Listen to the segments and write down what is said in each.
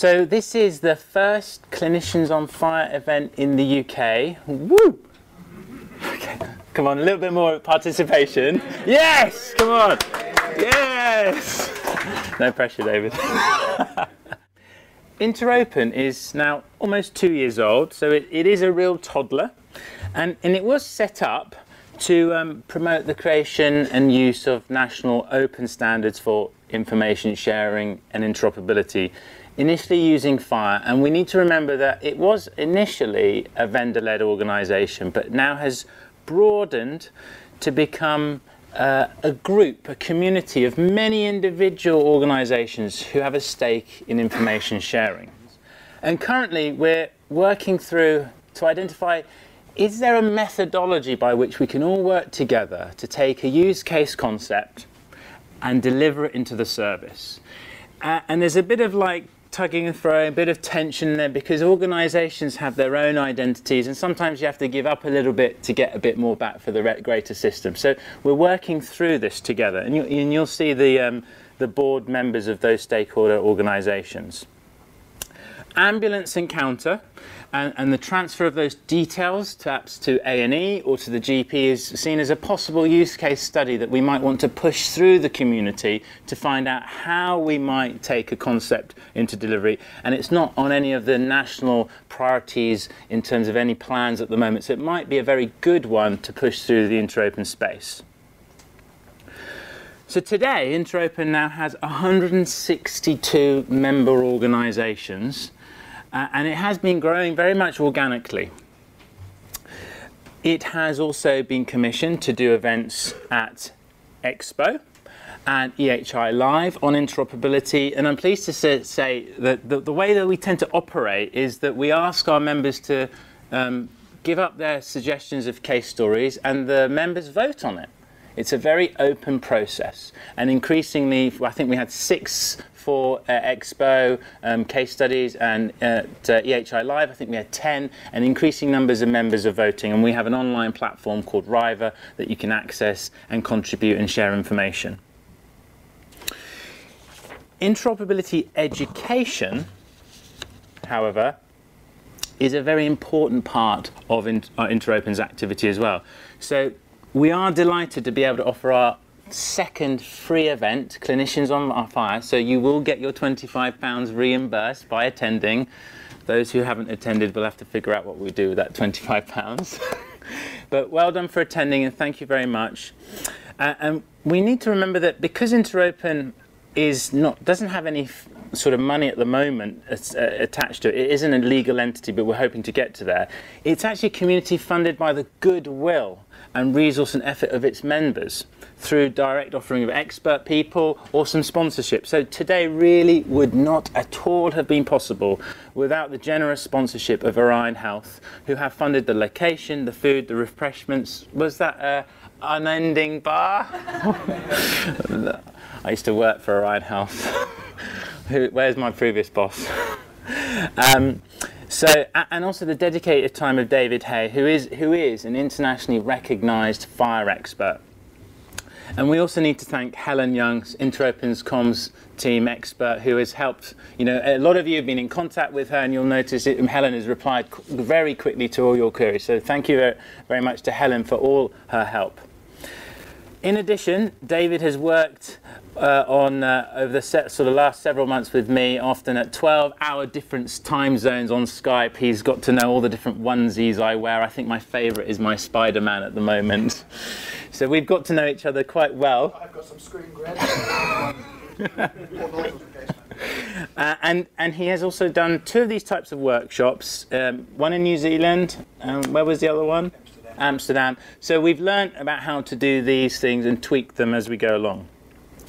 So this is the first Clinicians on FHIR event in the UK. Woo! Okay, come on, a little bit more participation. Yes, come on. Yes. No pressure, David. Interopen is now almost two years old, so it, it is a real toddler, and, and it was set up to um, promote the creation and use of national open standards for information sharing and interoperability, initially using FHIR, And we need to remember that it was initially a vendor led organization, but now has broadened to become uh, a group, a community of many individual organizations who have a stake in information sharing. And currently, we're working through to identify is there a methodology by which we can all work together to take a use case concept and deliver it into the service? Uh, and there's a bit of like tugging and throwing, a bit of tension there because organizations have their own identities and sometimes you have to give up a little bit to get a bit more back for the greater system. So we're working through this together and, you, you'll see the, um, the board members of those stakeholder organizations. Ambulance encounter and, and, the transfer of those details perhaps to A&E or to the GP is seen as a possible use case study that we might want to push through the community to find out how we might take a concept into delivery. And it's not on any of the national priorities in terms of any plans at the moment, so it might be a very good one to push through the interopen space. So today, Interopen now has 162 member organisations uh, and it has been growing very much organically. It has also been commissioned to do events at Expo and EHI Live on interoperability. And I'm pleased to say, that the, the, way that we tend to operate is that we ask our members to um, give up their suggestions of case stories and the members vote on it. It's a very open process. And increasingly, I think we had six for uh, Expo um, case studies and at uh, EHI Live, I think we had 10, and increasing numbers of members are voting. And we have an online platform called Riva that you can access and contribute and share information. Interoperability education, however, is a very important part of in, uh, Interopen's activity as well. So we are delighted to be able to offer our second free event, Clinicians on FHIR. So you will get your £25 reimbursed by attending. Those who haven't attended will have to figure out what we do with that £25. but well done for attending and thank you very much. Uh, and we need to remember that because Interopen is not doesn't have any sort of money at the moment uh, attached to it. It isn't a legal entity, but we're hoping to get to there. It's actually community funded by the goodwill and resource and effort of its members through direct offering of expert people or some sponsorship. So today really would not at all have been possible without the generous sponsorship of Orion Health, who have funded the location, the food, the refreshments. Was that a unending bar? I used to work for Orion Health. Where's my previous boss? Um, so, and also the dedicated time of David Hay, who is, who is an internationally recognised FHIR expert. And we also need to thank Helen Young's Interopen's comms team expert who has helped. You know, a lot of you have been in contact with her, and you'll notice it, Helen has replied very quickly to all your queries. So thank you very, very much to Helen for all her help. In addition, David has worked uh, on uh, over the set, sort of last several months with me, often at 12-hour different time zones on Skype. He's got to know all the different onesies I wear. I think my favourite is my Spider-Man at the moment. So we've got to know each other quite well. I've got some screen grabs. uh, and and he has also done two of these types of workshops. Um, one in New Zealand. Um, where was the other one? Amsterdam. So we've learned about how to do these things and tweak them as we go along.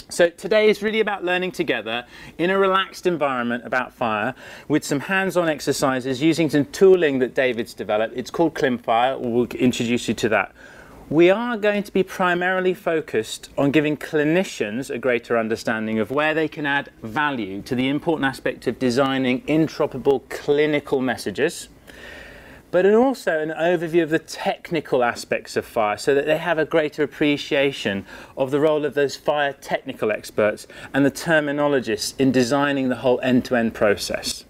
So today is really about learning together in a relaxed environment about FHIR with some hands-on exercises using some tooling that David's developed. It's called ClinFHIR. We'll introduce you to that. We are going to be primarily focused on giving clinicians a greater understanding of where they can add value to the important aspect of designing interoperable clinical messages but also an overview of the technical aspects of FHIR so that they have a greater appreciation of the role of those FHIR technical experts and the terminologists in designing the whole end to end process.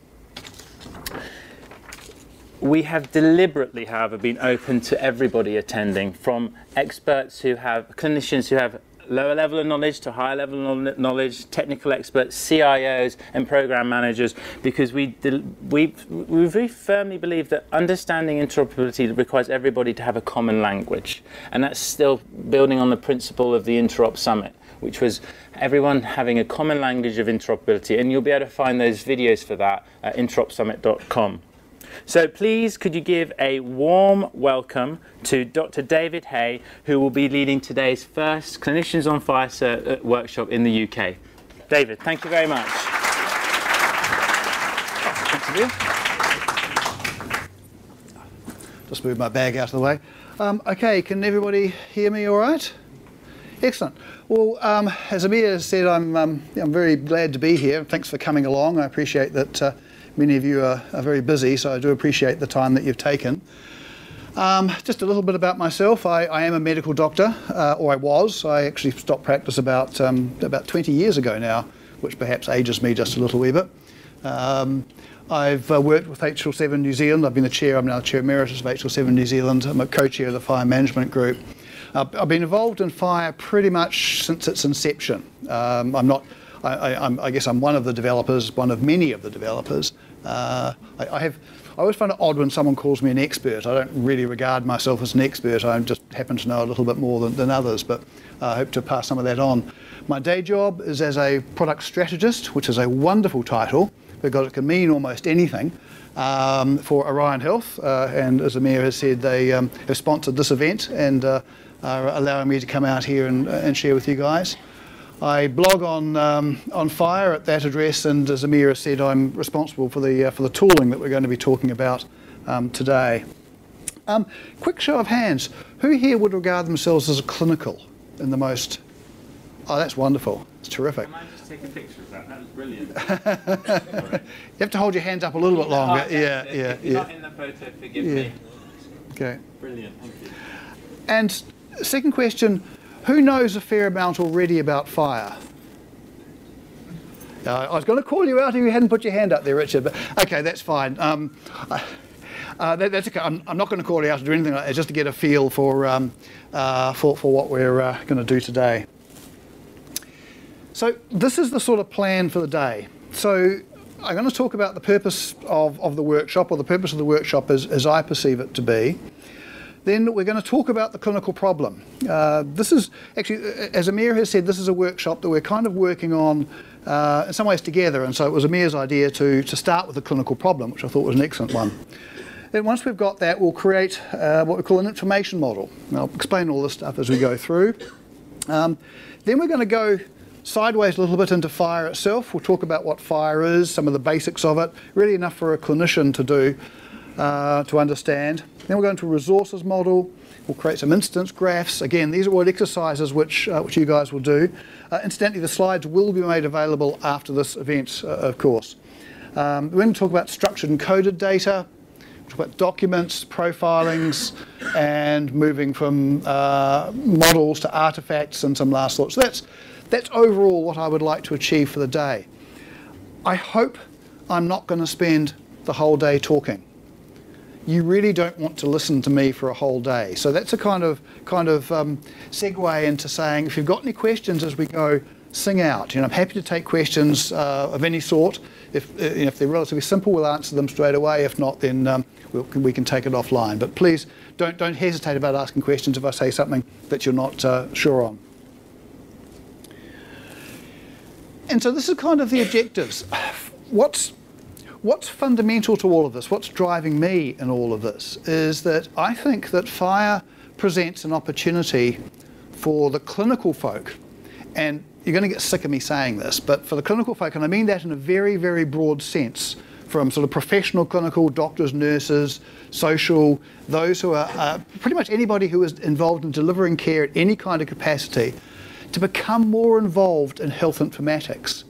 We have deliberately, however, been open to everybody attending, from experts who have, clinicians who have lower level of knowledge to higher level of knowledge, technical experts, CIOs, and program managers, because we we we very firmly believe that understanding interoperability requires everybody to have a common language, and that's still building on the principle of the Interop Summit which was everyone having a common language of interoperability. And you'll be able to find those videos for that at interopsummit.com. So please, could you give a warm welcome to Dr. David Hay, who will be leading today's first Clinicians on FHIR uh, workshop in the UK. David, thank you very much. Just move my bag out of the way. Um, okay, can everybody hear me all right? Excellent. Well, um, as Amir said, I'm, um, I'm very glad to be here. Thanks for coming along. I appreciate that uh, Many of you are, are, very busy, so I do appreciate the time that you've taken. Um, just a little bit about myself. I, I am a medical doctor, uh, or I was. I actually stopped practice about um, about 20 years ago now, which perhaps ages me just a little wee bit. Um, I've uh, worked with HL7 New Zealand. I've been the chair. I'm now the chair emeritus of HL7 New Zealand. I'm a co-chair of the FHIR management group. Uh, I've been involved in FHIR pretty much since its inception. Um, I'm not I, I, guess I'm one of the developers, one of many of the developers. Uh, I, I, have. I always find it odd when someone calls me an expert. I don't really regard myself as an expert. I just happen to know a little bit more than, than others, but I hope to pass some of that on. My day job is as a product strategist, which is a wonderful title because it can mean almost anything. Um, for Orion Health, uh, and as Amir has said, they um, have sponsored this event and uh, are allowing me to come out here and, and share with you guys. I blog on um, on FHIR at that address, and as Amira said, I'm responsible for the uh, for the tooling that we're going to be talking about um, today. Um, quick show of hands: who here would regard themselves as a clinical in the most? Oh, that's wonderful. It's terrific. Can I just take a picture of that? That was brilliant. you have to hold your hands up a little bit longer. Oh, yeah, yeah, yeah. yeah. Not in the photo, forgive yeah. me. Okay. Brilliant. Thank you. And second question who knows a fair amount already about FHIR? Uh, I was going to call you out if you hadn't put your hand up there, Richard, but okay, that's fine. Um, uh, that, that's okay. I'm, I'm, not going to call you out or do anything like that, just to get a feel for, um, uh, for, for what we're uh, going to do today. So this is the sort of plan for the day. So I'm going to talk about the purpose of, of the workshop, or the purpose of the workshop as, as I perceive it to be. Then we're going to talk about the clinical problem. Uh, this is actually, as Amir has said, this is a workshop that we're kind of working on uh, in some ways together. And so it was Amir's idea to, to start with the clinical problem, which I thought was an excellent one. Then once we've got that, we'll create uh, what we call an information model. And I'll explain all this stuff as we go through. Um, then we're going to go sideways a little bit into FHIR itself. We'll talk about what FHIR is, some of the basics of it, really enough for a clinician to do, uh, to understand. Then we'll go into a resources model. We'll create some instance graphs. Again, these are all exercises which, uh, which you guys will do. Uh, incidentally, the slides will be made available after this event, uh, of course. Um, we're going to talk about structured and coded data, talk about documents, profilings, and moving from uh, models to artifacts and some last thoughts. So that's, that's overall what I would like to achieve for the day. I hope I'm not going to spend the whole day talking you really don't want to listen to me for a whole day. So that's a kind of kind of um, segue into saying if you've got any questions as we go, sing out. You know, I'm happy to take questions uh, of any sort. If, uh, if they're relatively simple, we'll answer them straight away. If not, then um, we'll, we can take it offline. But please don't don't hesitate about asking questions if I say something that you're not uh, sure on. And so this is kind of the objectives. What's what's fundamental to all of this, what's driving me in all of this, is that I think that FHIR presents an opportunity for the clinical folk, and you're going to get sick of me saying this, but for the clinical folk, and I mean that in a very, very broad sense, from sort of professional clinical, doctors, nurses, social, those who are uh, pretty much anybody who is involved in delivering care at any kind of capacity, to become more involved in health informatics.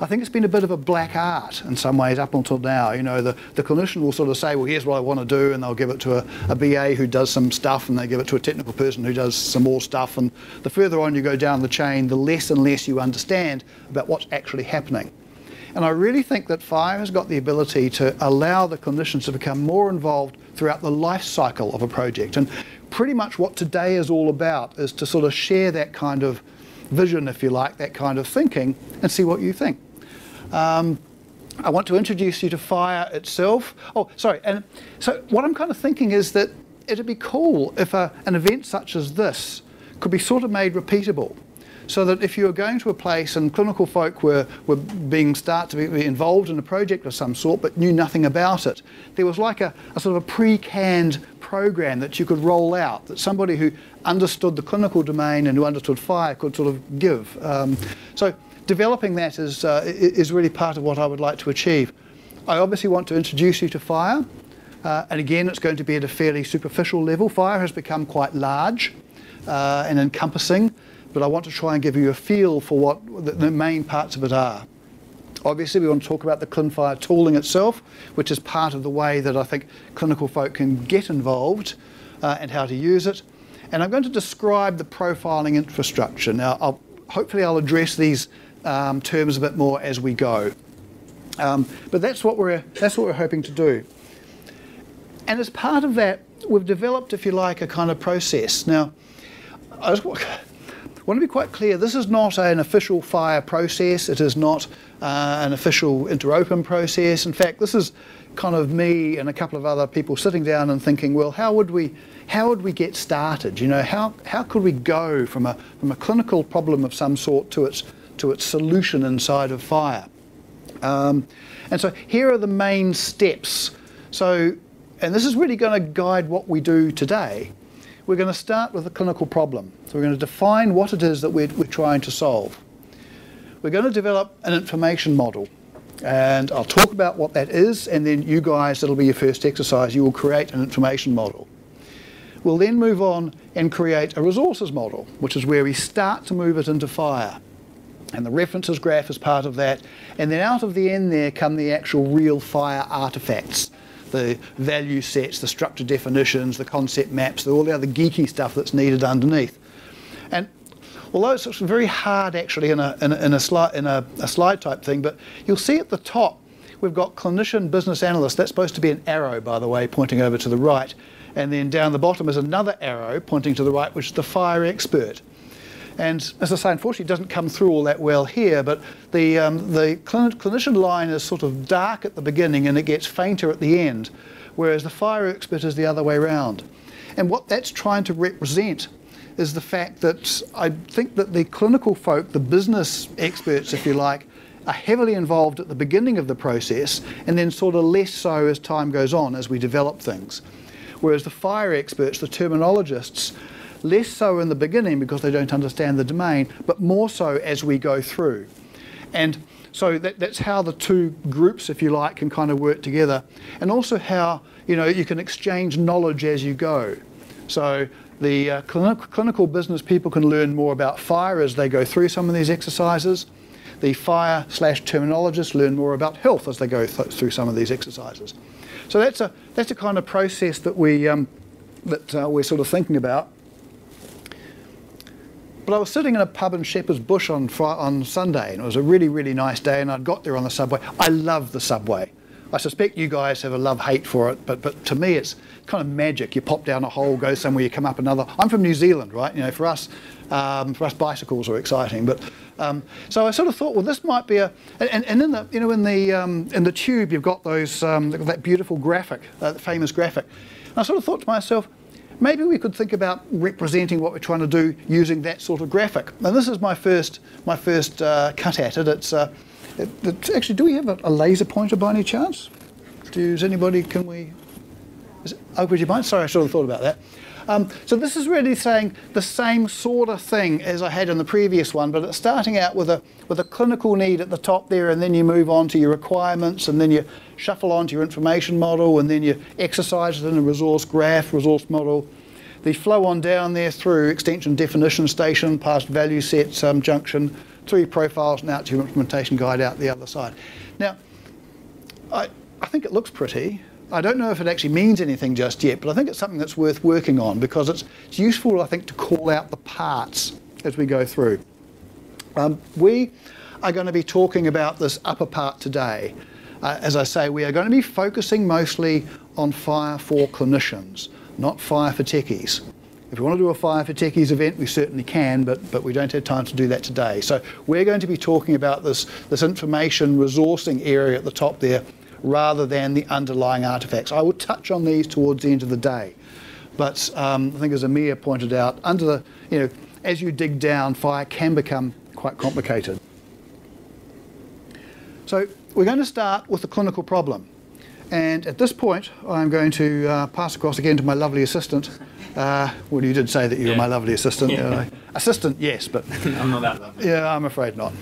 I think it's been a bit of a black art in some ways up until now. You know, the, the clinician will sort of say, well, here's what I want to do, and they'll give it to a, a BA who does some stuff, and they give it to a technical person who does some more stuff. And the further on you go down the chain, the less and less you understand about what's actually happening. And I really think that FHIR has got the ability to allow the clinicians to become more involved throughout the life cycle of a project. And pretty much what today is all about is to sort of share that kind of vision, if you like, that kind of thinking, and see what you think. Um, I want to introduce you to FHIR itself. Oh, sorry. And so what I'm kind of thinking is that it'd be cool if a, an event such as this could be sort of made repeatable. So that if you were going to a place and clinical folk were, were being start to be involved in a project of some sort but knew nothing about it, there was like a, a sort of a pre-canned program that you could roll out that somebody who understood the clinical domain and who understood FHIR could sort of give. Um, so developing that is, uh, is really part of what I would like to achieve. I obviously want to introduce you to FHIR. Uh, and again, it's going to be at a fairly superficial level. FHIR has become quite large uh, and encompassing, but I want to try and give you a feel for what the, the main parts of it are. Obviously, we want to talk about the ClinFHIR tooling itself, which is part of the way that I think clinical folk can get involved uh, and how to use it. And I'm going to describe the profiling infrastructure. Now, I'll, hopefully I'll address these um, terms a bit more as we go. Um, but that's what, we're, that's what we're hoping to do. And as part of that, we've developed, if you like, a kind of process. Now, I just want to be quite clear, this is not an official FHIR process. It is not uh, an official interopen process. In fact, this is kind of me and a couple of other people sitting down and thinking, well, how would we, how would we get started? You know, how, how could we go from a, from a clinical problem of some sort to its, to its solution inside of FHIR? Um, and so here are the main steps. So, and this is really going to guide what we do today. We're going to start with a clinical problem. So we're going to define what it is that we're, we're trying to solve. We're going to develop an information model. And I'll talk about what that is, and then you guys, that'll be your first exercise, you will create an information model. We'll then move on and create a resources model, which is where we start to move it into FHIR. And the references graph is part of that. And then out of the end there come the actual real FHIR artifacts, the value sets, the structure definitions, the concept maps, all the other geeky stuff that's needed underneath. And although it's very hard actually in a, in a, in a, slide, in a, a slide type thing, but you'll see at the top we've got clinician business analyst. That's supposed to be an arrow, by the way, pointing over to the right. And then down the bottom is another arrow pointing to the right, which is the FHIR expert. And as I say, unfortunately, it doesn't come through all that well here, but the, um, the clinician line is sort of dark at the beginning and it gets fainter at the end, whereas the FHIR expert is the other way around. And what that's trying to represent is the fact that I think that the clinical folk, the business experts, if you like, are heavily involved at the beginning of the process and then sort of less so as time goes on as we develop things. Whereas the FHIR experts, the terminologists, less so in the beginning because they don't understand the domain, but more so as we go through. And so that, that's how the two groups, if you like, can kind of work together. And also how, you know, you can exchange knowledge as you go. So the uh, clinical business people can learn more about FHIR as they go through some of these exercises. The FHIR slash terminologists learn more about health as they go th through some of these exercises. So that's a, that's a kind of process that, we, um, that uh, we're sort of thinking about. But I was sitting in a pub in Shepherd's Bush on, on Sunday, and it was a really, really nice day, and I'd got there on the subway. I love the subway. I suspect you guys have a love-hate for it, but, but to me it's kind of magic. You pop down a hole, go somewhere, you come up another. I'm from New Zealand, right? You know, for us, um, for us bicycles are exciting. But um, so I sort of thought, well, this might be a. And, and in the you know in the um, in the tube you've got those um, that beautiful graphic, uh, famous graphic. And I sort of thought to myself, maybe we could think about representing what we're trying to do using that sort of graphic. And this is my first my first uh, cut at it. It's uh, it, actually, do we have a, a, laser pointer by any chance? Does anybody, can we, is it, oh, would you mind? Sorry, I should have thought about that. Um, so this is really saying the same sort of thing as I had in the previous one, but it's starting out with a, with a clinical need at the top there, and then you move on to your requirements, and then you shuffle on to your information model, and then you exercise it in a resource graph, resource model. The flow on down there through extension definition station, past value sets um, junction, three profiles and out to your implementation guide out the other side. Now, I, I think it looks pretty. I don't know if it actually means anything just yet, but I think it's something that's worth working on because it's, it's useful, I think, to call out the parts as we go through. Um, we are going to be talking about this upper part today. Uh, as I say, we are going to be focusing mostly on FHIR for clinicians, not FHIR for techies. If we want to do a FHIR for Techies event, we certainly can, but, but we don't have time to do that today. So we're going to be talking about this, this information resourcing area at the top there rather than the underlying artifacts. I will touch on these towards the end of the day. But um, I think as Amir pointed out, under the, you know, as you dig down, FHIR can become quite complicated. So we're going to start with the clinical problem. And at this point, I'm going to uh, pass across again to my lovely assistant. Uh, well, you did say that you yeah. were my lovely assistant. Yeah. Uh, assistant, yes, but I'm not that lovely. Yeah, I'm afraid not.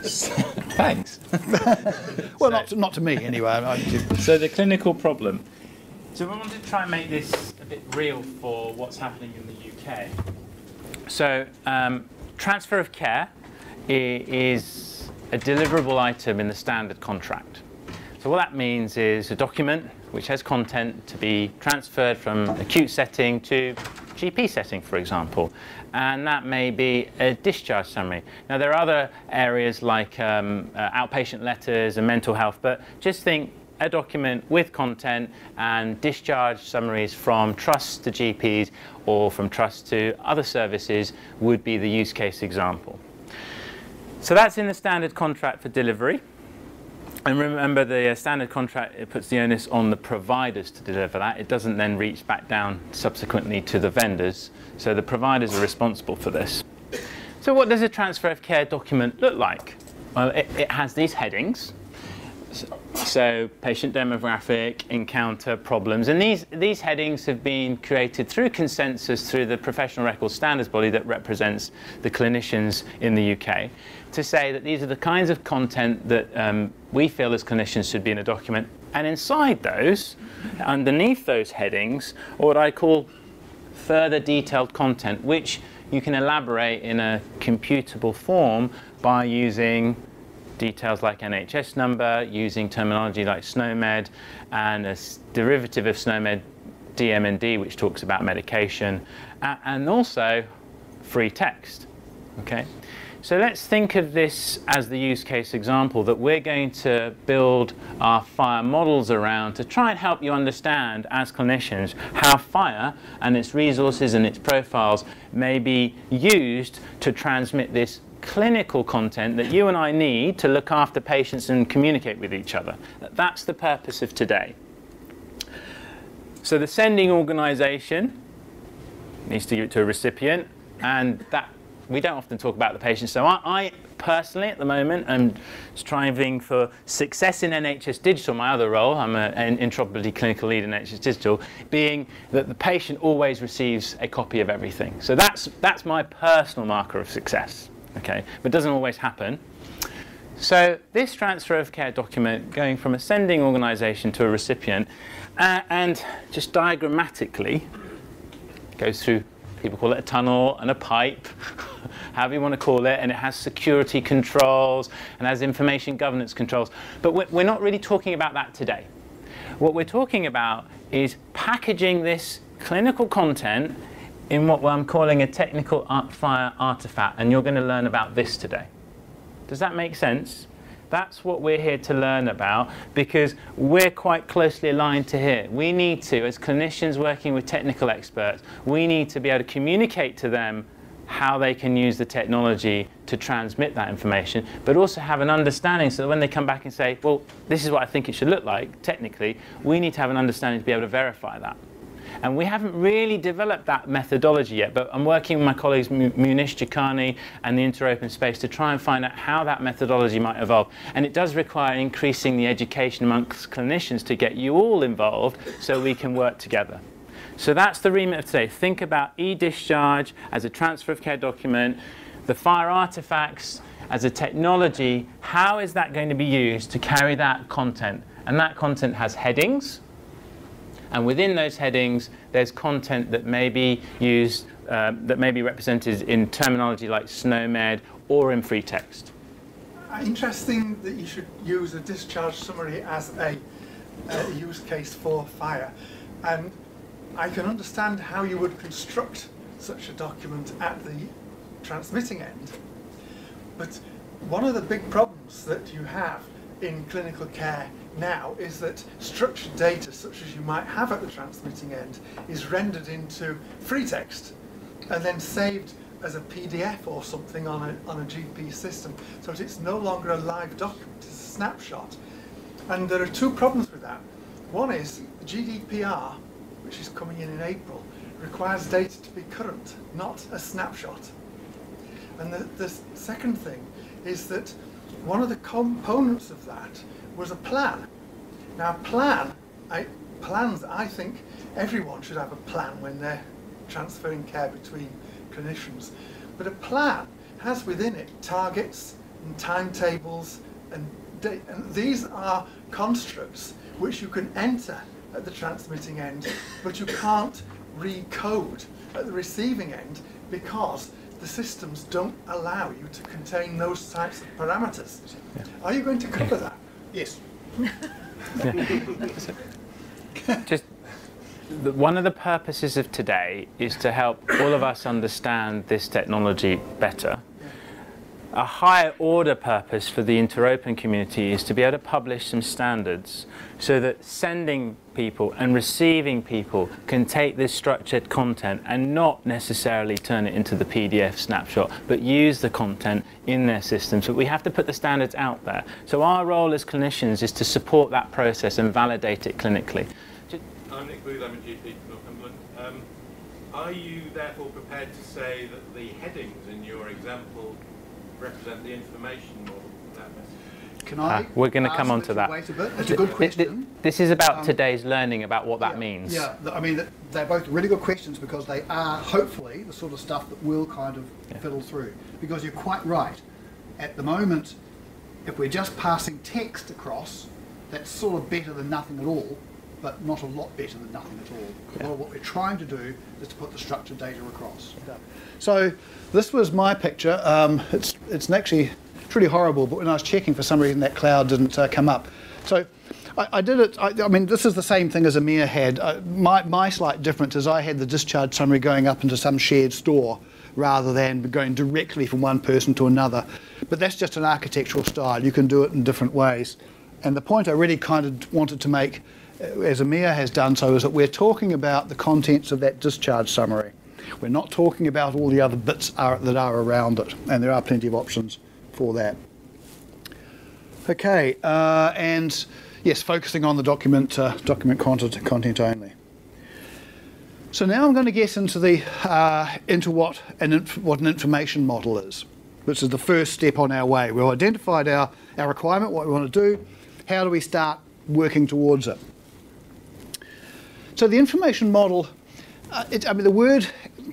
Thanks. well, so, not to, not to me anyway. so the clinical problem. So we wanted to try and make this a bit real for what's happening in the UK. So um, transfer of care is a deliverable item in the standard contract. So what that means is a document which has content to be transferred from acute setting to GP setting, for example. And that may be a discharge summary. Now, there are other areas like um, uh, outpatient letters and mental health, but just think a document with content and discharge summaries from trusts to GPs or from trusts to other services would be the use case example. So that's in the standard contract for delivery. And remember, the uh, standard contract it puts the onus on the providers to deliver that. It doesn't then reach back down subsequently to the vendors. So the providers are responsible for this. So what does a transfer of care document look like? Well, it, it has these headings. So patient demographic, encounter, problems. And these, these headings have been created through consensus through the professional record standards body that represents the clinicians in the UK to say that these are the kinds of content that um, we feel as clinicians should be in a document. And inside those, underneath those headings, are what I call further detailed content, which you can elaborate in a computable form by using details like NHS number, using terminology like SNOMED, and a derivative of SNOMED, DMND, which talks about medication, and also free text. Okay? So let's think of this as the use case example that we're going to build our FHIR models around to try and help you understand as clinicians how FHIR and its resources and its profiles may be used to transmit this clinical content that you and I need to look after patients and communicate with each other. That's the purpose of today. So the sending organization needs to give it to a recipient and that we don't often talk about the patient. So I, I personally, at the moment, am striving for success in NHS Digital, my other role. I'm an interoperability clinical lead in NHS Digital, being that the patient always receives a copy of everything. So that's, that's my personal marker of success, okay? But it doesn't always happen. So this transfer of care document going from a sending organisation to a recipient, uh, and just diagrammatically goes through People call it a tunnel and a pipe, however you want to call it, and it has security controls and has information governance controls. But we're not really talking about that today. What we're talking about is packaging this clinical content in what I'm calling a technical FHIR artifact, and you're going to learn about this today. Does that make sense? That's what we're here to learn about because we're quite closely aligned to here. We need to, as clinicians working with technical experts, we need to be able to communicate to them how they can use the technology to transmit that information, but also have an understanding so that when they come back and say, well, this is what I think it should look like, technically, we need to have an understanding to be able to verify that. And we haven't really developed that methodology yet, but I'm working with my colleagues Munish Jacani and the Interopen Space to try and find out how that methodology might evolve. And it does require increasing the education amongst clinicians to get you all involved so we can work together. So that's the remit of today. Think about e-discharge as a transfer of care document, the FHIR artifacts as a technology, how is that going to be used to carry that content? And that content has headings, and within those headings, there's content that may be used um, that may be represented in terminology like SNOMED or in free text. Uh, interesting that you should use a discharge summary as a, a use case for FHIR. And I can understand how you would construct such a document at the transmitting end. But one of the big problems that you have in clinical care now is that structured data such as you might have at the transmitting end is rendered into free text and then saved as a PDF or something on a, on a GP system. So that it's no longer a live document, it's a snapshot. And there are two problems with that. One is GDPR, which is coming in in April, requires data to be current, not a snapshot. And the, the second thing is that one of the components of that was a plan. Now, plan, I, plans, I think everyone should have a plan when they're transferring care between clinicians. But a plan has within it targets and timetables, and, and these are constructs which you can enter at the transmitting end, but you can't recode at the receiving end because the systems don't allow you to contain those types of parameters. Yeah. Are you going to cover that? Yes. Just the, one of the purposes of today is to help all of us understand this technology better. A higher order purpose for the interopen community is to be able to publish some standards so that sending people and receiving people can take this structured content and not necessarily turn it into the PDF snapshot, but use the content in their systems. So we have to put the standards out there. So our role as clinicians is to support that process and validate it clinically. I'm Nick Booth, I'm a GP from Northumberland. Um, are you therefore prepared to say that the headings in your example represent the information model that message? Can I? Uh, we're going to come on to that. Wait a bit. It's a good question. This is about um, today's learning about what that yeah, means. Yeah, I mean, they're both really good questions because they are hopefully the sort of stuff that will kind of yeah. fiddle through. Because you're quite right. At the moment, if we're just passing text across, that's sort of better than nothing at all but not a lot better than nothing at all. Well, what we're trying to do is to put the structured data across. So this was my picture. Um, it's, it's actually pretty horrible, but when I was checking, for some reason that cloud didn't uh, come up. So I, I did it, I, I, mean, this is the same thing as Amir had. Uh, my, my slight difference is I had the discharge summary going up into some shared store rather than going directly from one person to another. But that's just an architectural style. You can do it in different ways. And the point I really kind of wanted to make as Amir has done so, is that we're talking about the contents of that discharge summary. We're not talking about all the other bits are, that are around it, and there are plenty of options for that. Okay, uh, and yes, focusing on the document, uh, document content, content only. So now I'm going to get into the uh, into what an what an information model is, which is the first step on our way. We've identified our, our requirement, what we want to do. How do we start working towards it? So the information model, uh, it, I mean, the word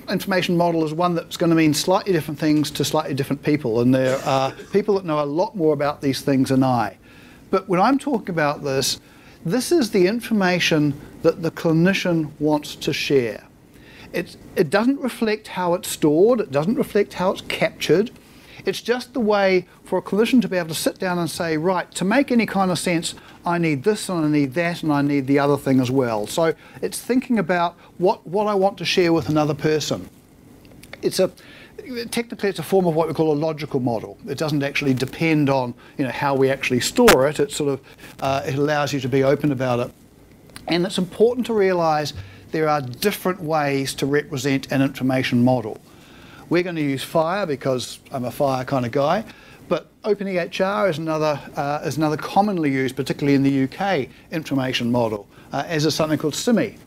information model is one that's going to mean slightly different things to slightly different people, and there are people that know a lot more about these things than I. But when I'm talking about this, this is the information that the clinician wants to share. It, it doesn't reflect how it's stored, it doesn't reflect how it's captured, it's just the way for a clinician to be able to sit down and say, right, to make any kind of sense, I need this and I need that and I need the other thing as well. So it's thinking about what, what I want to share with another person. It's a technically it's a form of what we call a logical model. It doesn't actually depend on you know how we actually store it. It sort of uh, it allows you to be open about it. And it's important to realise there are different ways to represent an information model. We're going to use FHIR because I'm a FHIR kind of guy. But OpenEHR is another, uh, is another commonly used, particularly in the UK, information model, uh, as is something called CIMI,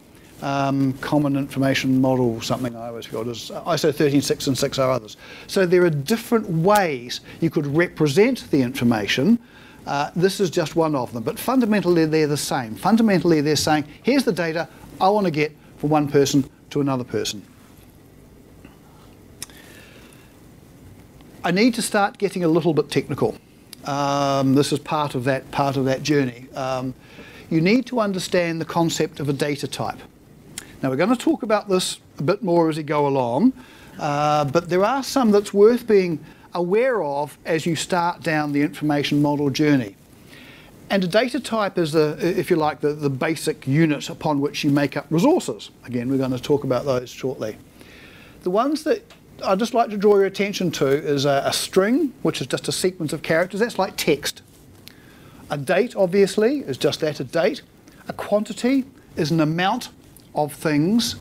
um, Common Information Model, something I always forgot, is ISO 136 and 6 are others. So there are different ways you could represent the information. Uh, this is just one of them, but fundamentally they're the same. Fundamentally they're saying, here's the data I want to get from one person to another person. I need to start getting a little bit technical. Um, this is part of that part of that journey. Um, you need to understand the concept of a data type. Now we're going to talk about this a bit more as we go along, uh, but there are some that's worth being aware of as you start down the information model journey. And a data type is, the, if you like, the, the basic unit upon which you make up resources. Again, we're going to talk about those shortly. The ones that I'd just like to draw your attention to is a, a string, which is just a sequence of characters. That's like text. A date, obviously, is just that, a date. A quantity is an amount of things.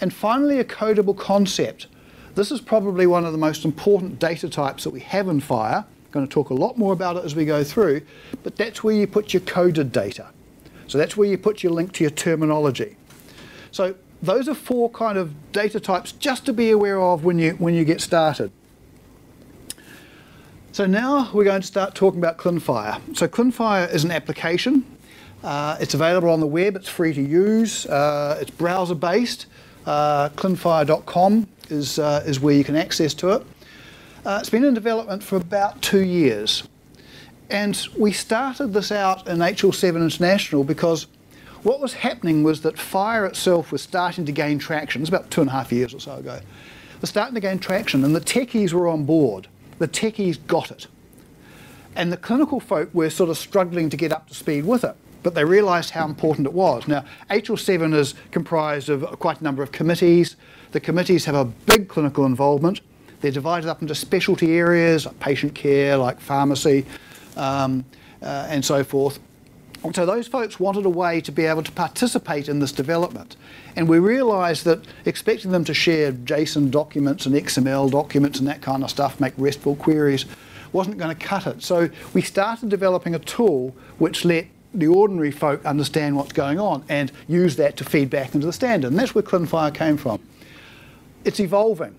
And finally, a codable concept. This is probably one of the most important data types that we have in FHIR. I'm going to talk a lot more about it as we go through, but that's where you put your coded data. So that's where you put your link to your terminology. So those are four kind of data types just to be aware of when you, when you get started. So now we're going to start talking about ClinFHIR. So ClinFHIR is an application. Uh, it's available on the web. It's free to use. Uh, it's browser based. Uh, clinfhir.com is, uh, is where you can access to it. Uh, it's been in development for about two years. And we started this out in HL7 International because what was happening was that FHIR itself was starting to gain traction. It's about two and a half years or so ago. It was starting to gain traction, and the techies were on board. The techies got it. And the clinical folk were sort of struggling to get up to speed with it, but they realised how important it was. Now, HL7 is comprised of quite a number of committees. The committees have a big clinical involvement. They're divided up into specialty areas like patient care, like pharmacy, um, uh, and so forth. So those folks wanted a way to be able to participate in this development. And we realised that expecting them to share JSON documents and XML documents and that kind of stuff, make RESTful queries, wasn't going to cut it. So we started developing a tool which let the ordinary folk understand what's going on and use that to feed back into the standard. And that's where ClinFHIR came from. It's evolving.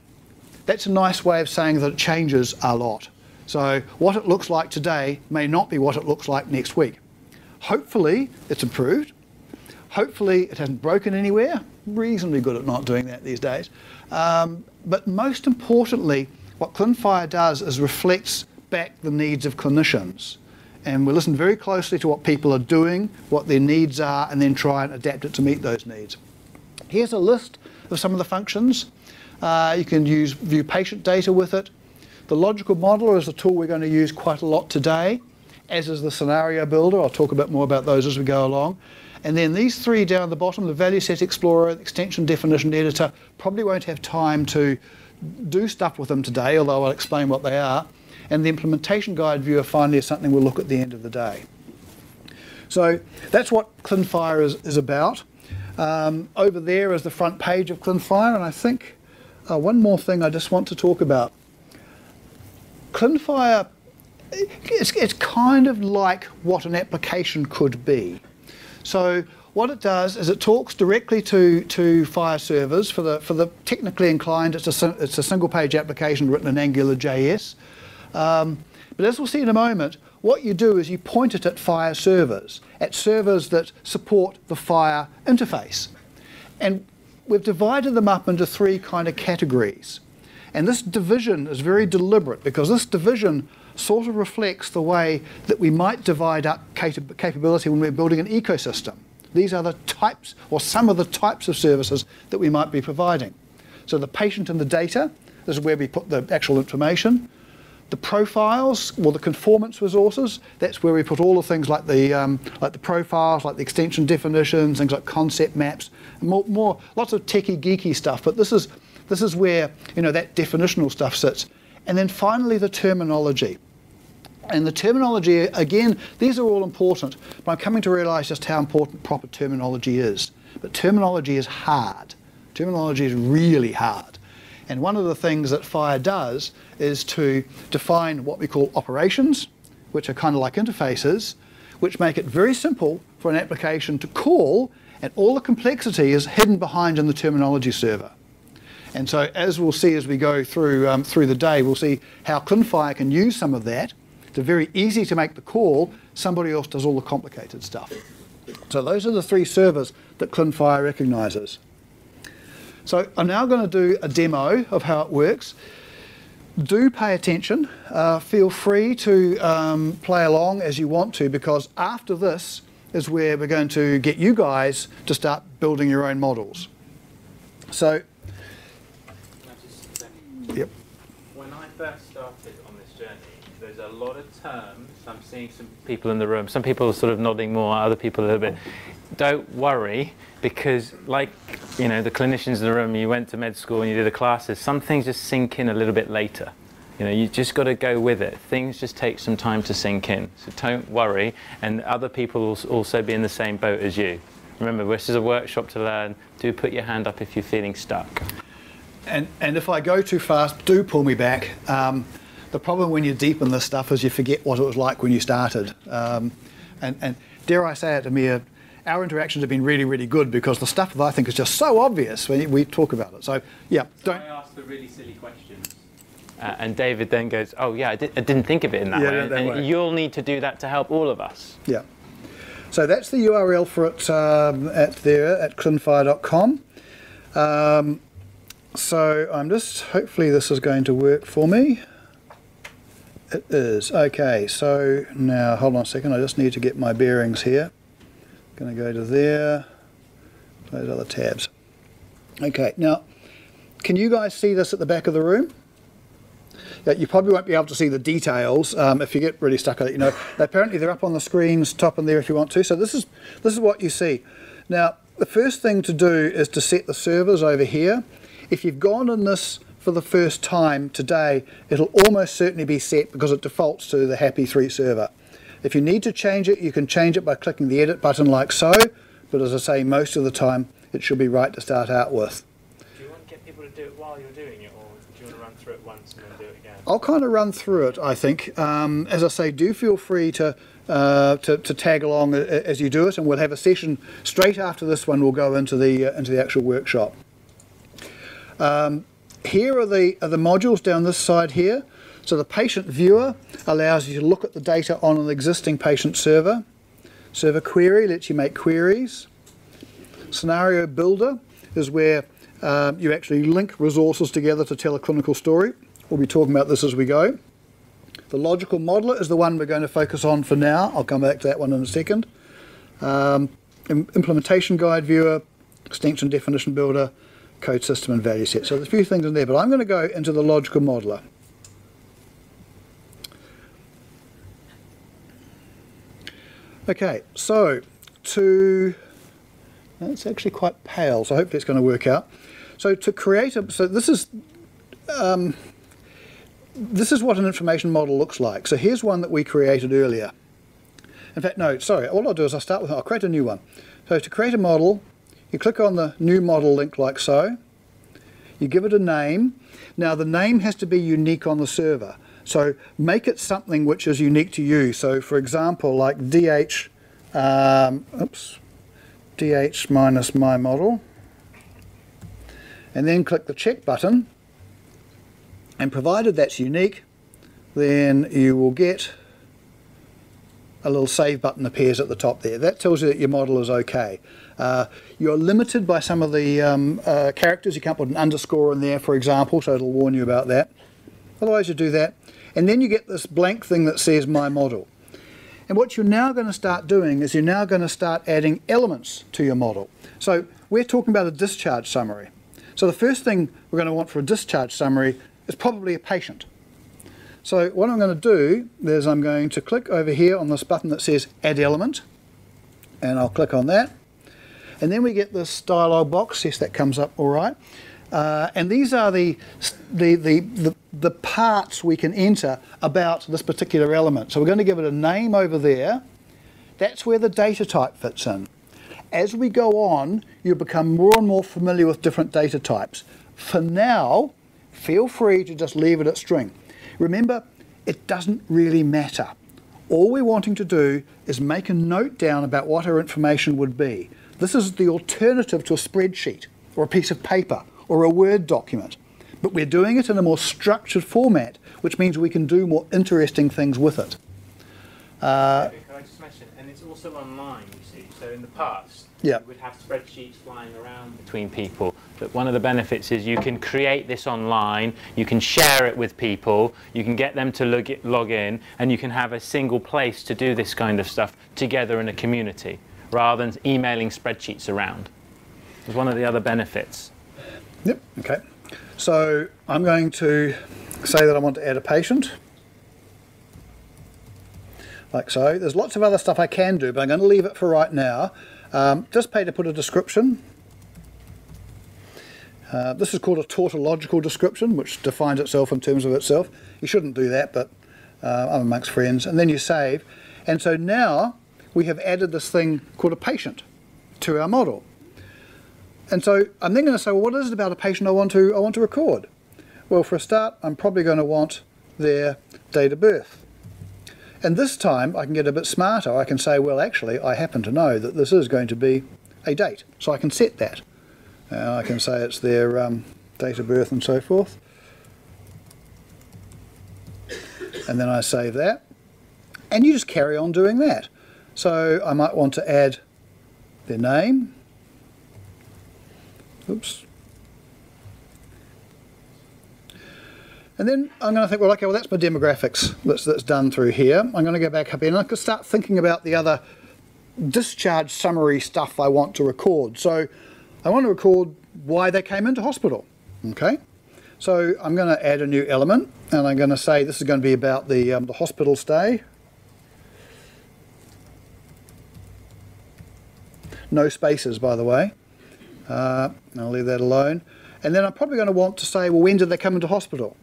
That's a nice way of saying that it changes a lot. So what it looks like today may not be what it looks like next week. Hopefully, it's improved. Hopefully, it hasn't broken anywhere. Reasonably good at not doing that these days. Um, but most importantly, what ClinFHIR does is reflects back the needs of clinicians. And we listen very closely to what people are doing, what their needs are, and then try and adapt it to meet those needs. Here's a list of some of the functions. Uh, you can use view patient data with it. The logical modeler is a tool we're going to use quite a lot today as is the scenario builder. I'll talk a bit more about those as we go along. And then these three down the bottom, the value set explorer, extension definition editor, probably won't have time to do stuff with them today, although I'll explain what they are. And the implementation guide viewer finally is something we'll look at the end of the day. So that's what ClinFHIR is, is about. Um, over there is the front page of ClinFHIR, and I think uh, one more thing I just want to talk about. ClinFHIR it's, it's kind of like what an application could be. So what it does is it talks directly to, to FHIR servers. For the, for the technically inclined, it's a, it's a single page application written in Angular JS. Um, but as we'll see in a moment, what you do is you point it at FHIR servers, at servers that support the FHIR interface. And we've divided them up into three kind of categories. And this division is very deliberate because this division sort of reflects the way that we might divide up capability when we're building an ecosystem. These are the types, or some of the types of services that we might be providing. So the patient and the data, this is where we put the actual information. The profiles, or the conformance resources, that's where we put all the things like the, um, like the profiles, like the extension definitions, things like concept maps, more, more, lots of techie, geeky stuff. But this is, this is where you know, that definitional stuff sits. And then finally, the terminology. And the terminology, again, these are all important, but I'm coming to realise just how important proper terminology is. But terminology is hard. Terminology is really hard. And one of the things that FHIR does is to define what we call operations, which are kind of like interfaces, which make it very simple for an application to call, and all the complexity is hidden behind in the terminology server. And so as we'll see as we go through, um, through the day, we'll see how ClinFHIR can use some of that they're very easy to make the call. Somebody else does all the complicated stuff. So those are the three servers that ClinFHIR recognizes. So I'm now going to do a demo of how it works. Do pay attention. Uh, feel free to um, play along as you want to because after this is where we're going to get you guys to start building your own models. So, yep. When I first started, a lot of terms. I'm seeing some people in the room. Some people are sort of nodding more, other people a little bit. Don't worry, because like you know, the clinicians in the room, you went to med school and you did the classes. Some things just sink in a little bit later. You know, you just got to go with it. Things just take some time to sink in. So don't worry, and other people will also be in the same boat as you. Remember, this is a workshop to learn. Do put your hand up if you're feeling stuck. And, and if I go too fast, do pull me back. Um, the problem when you deepen this stuff is you forget what it was like when you started. Um, and, and dare I say it, Amir, our interactions have been really, really good because the stuff that I think is just so obvious when we talk about it. So, yeah, don't. I ask the really silly questions. Uh, and David then goes, "Oh yeah, I, did, not think of it in that Yeah, way." that and way. you'll need to do that to help all of us. Yeah. So that's the URL for it um, at there at clinfhir.com. Um, so I'm just, hopefully this is going to work for me. It is. Okay, so now hold on a second, I just need to get my bearings here. Going to go to there, those other tabs. Okay, now can you guys see this at the back of the room? Yeah, you probably won't be able to see the details um, if you get really stuck on it. You know, apparently they're up on the screens, top and there if you want to. So this is this is what you see. Now, the first thing to do is to set the servers over here. If you've gone in this for the first time today, it'll almost certainly be set because it defaults to the HAPI 3 server. If you need to change it, you can change it by clicking the edit button like so. But as I say, most of the time, it should be right to start out with. Do you want to get people to do it while you're doing it, or do you want to run through it once and then do it again? I'll kind of run through it. I think, um, as I say, do feel free to, uh, to to tag along as you do it, and we'll have a session straight after this one. We'll go into the uh, into the actual workshop. Um, here are the are the modules down this side here. So the patient viewer allows you to look at the data on an existing patient server. Server query lets you make queries. Scenario builder is where um, you actually link resources together to tell a clinical story. We'll be talking about this as we go. The logical modeler is the one we're going to focus on for now. I'll come back to that one in a second. Um, implementation guide viewer, extension definition builder, code system and value set. So there's a few things in there, but I'm going to go into the logical modeler. Okay, so to that's actually quite pale, so hopefully it's going to work out. So to create a so this is um, this is what an information model looks like. So here's one that we created earlier. In fact, no, sorry. All I'll do is I'll start with I'll create a new one. So to create a model, you click on the new model link like so. You give it a name. Now the name has to be unique on the server. So make it something which is unique to you. So for example, like DH, um, oops, DH minus my model, and then click the check button. And provided that's unique, then you will get a little save button appears at the top there. That tells you that your model is okay. Uh, you're limited by some of the um, uh, characters. You can't put an underscore in there, for example, so it'll warn you about that. Otherwise, you do that. And then you get this blank thing that says My Model. And what you're now going to start doing is you're now going to start adding elements to your model. So we're talking about a discharge summary. So the first thing we're going to want for a discharge summary is probably a patient. So what I'm going to do is I'm going to click over here on this button that says Add Element, and I'll click on that. And then we get this dialog box. Yes, that comes up all right. Uh, and these are the, the, the, the, the parts we can enter about this particular element. So we're going to give it a name over there. That's where the data type fits in. As we go on, you become more and more familiar with different data types. For now, feel free to just leave it at string. Remember, it doesn't really matter. All we're wanting to do is make a note down about what our information would be. This is the alternative to a spreadsheet or a piece of paper or a Word document. But we're doing it in a more structured format, which means we can do more interesting things with it. Uh, Can I just mention, and it's also online, you see. So in the past, Yeah. you would have spreadsheets flying around between people. But one of the benefits is you can create this online, you can share it with people, you can get them to log, it, log in, and you can have a single place to do this kind of stuff together in a community, rather than emailing spreadsheets around. It's one of the other benefits. Yep, okay. So I'm going to say that I want to add a patient, like so. There's lots of other stuff I can do, but I'm going to leave it for right now. Um, just pay to put a description. Uh, this is called a tautological description, which defines itself in terms of itself. You shouldn't do that, but uh, I'm amongst friends. And then you save. And so now we have added this thing called a patient to our model. And so I'm then going to say, well, what is it about a patient I want to, I want to record? Well, for a start, I'm probably going to want their date of birth. And this time I can get a bit smarter. I can say, well, actually, I happen to know that this is going to be a date. So I can set that. Uh, I can say it's their um, date of birth and so forth. And then I save that. And you just carry on doing that. So I might want to add their name. Oops. And then I'm going to think, well, okay, well, that's my demographics that's, that's done through here. I'm going to go back up here and I can start thinking about the other discharge summary stuff I want to record. So I want to record why they came into hospital. Okay, so I'm going to add a new element and I'm going to say this is going to be about the, um, the hospital stay. No spaces, by the way. Uh, I'll leave that alone. And then I'm probably going to want to say, well, when did they come into hospital?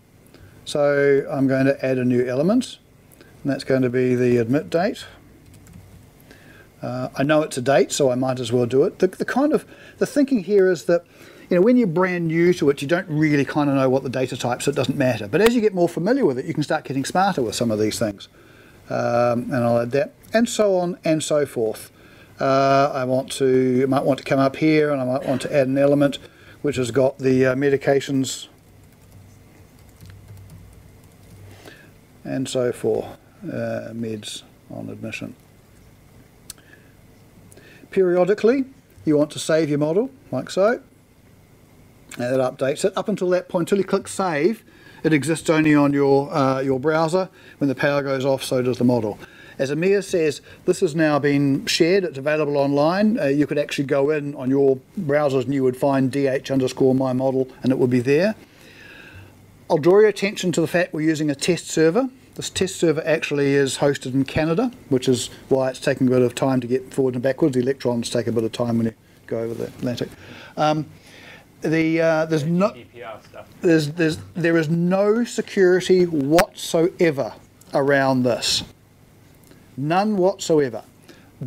So I'm going to add a new element, and that's going to be the admit date. Uh, I know it's a date, so I might as well do it. The, the kind of the thinking here is that you know when you're brand new to it, you don't really kind of know what the data type, so it doesn't matter. But as you get more familiar with it, you can start getting smarter with some of these things. Um, and I'll add that, and so on and so forth. Uh, I want to I might want to come up here, and I might want to add an element which has got the uh, medications and so forth, uh, meds on admission. Periodically, you want to save your model, like so. And it updates it. Up until that point, until you click save, it exists only on your, uh, your browser. When the power goes off, so does the model. As Amir says, this has now been shared, it's available online. Uh, you could actually go in on your browsers and you would find dh underscore my model and it would be there. I'll draw your attention to the fact we're using a test server. This test server actually is hosted in Canada, which is why it's taking a bit of time to get forward and backwards. The electrons take a bit of time when you go over the Atlantic. Um, the uh, there's no there's there's there is no security whatsoever around this. None whatsoever.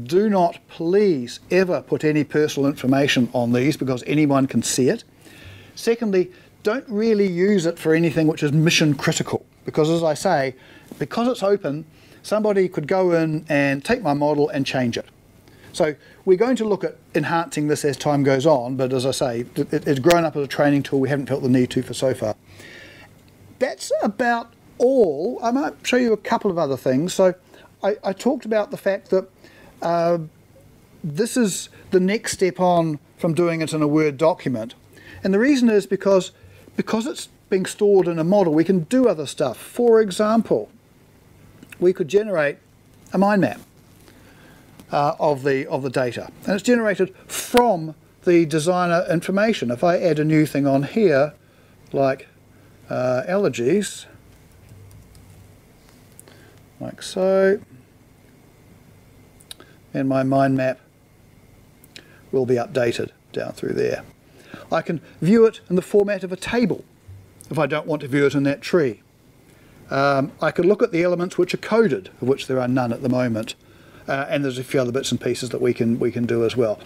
Do not please ever put any personal information on these because anyone can see it. Secondly, don't really use it for anything which is mission critical because as I say, because it's open, somebody could go in and take my model and change it. So we're going to look at enhancing this as time goes on, but as I say, it, it's grown up as a training tool we haven't felt the need to for so far. That's about all. I might show you a couple of other things. So I, I talked about the fact that uh, this is the next step on from doing it in a Word document. And the reason is because because it's being stored in a model, we can do other stuff. For example, we could generate a mind map uh, of the of the data, and it's generated from the designer information. If I add a new thing on here, like uh, allergies, like so, and my mind map will be updated down through there. I can view it in the format of a table if I don't want to view it in that tree. Um, I could look at the elements which are coded, of which there are none at the moment, uh, and there's a few other bits and pieces that we can we can do as well.